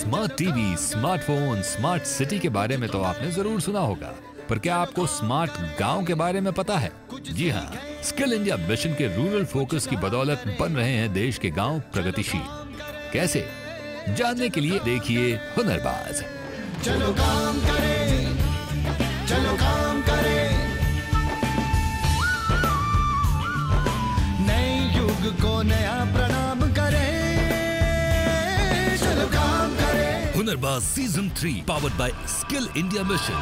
Smart TV smartphone smart city के बारे में तो आपने ज़रूर सुना होगा। पर क्या आपको स्मार्ट गाँव के बारे में पता है? जी हाँ स्किल इंडिया मिशन के रूरल फोकस की बदौलत बन रहे हैं देश के गाँव प्रगतिशील। कैसे? जानने के लिए देखिए हुनरबाज। चलो काम करें, चलो काम करें। Hunarbaaz season three powered by skill India mission